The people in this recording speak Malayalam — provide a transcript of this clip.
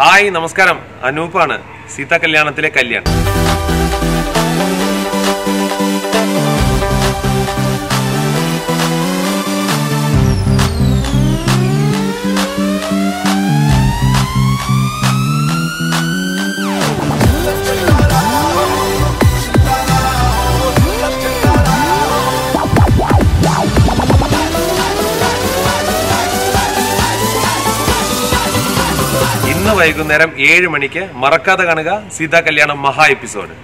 ഹായ് നമസ്കാരം. അനൂപാണ് സീതാ കല്യാണത്തിലെ കല്യാൺ. ഇന്ന് വൈകുന്നേരം ഏഴ് മണിക്ക് മറക്കാതെ കാണുക സീതാ കല്യാണം മഹാ എപ്പിസോഡ്.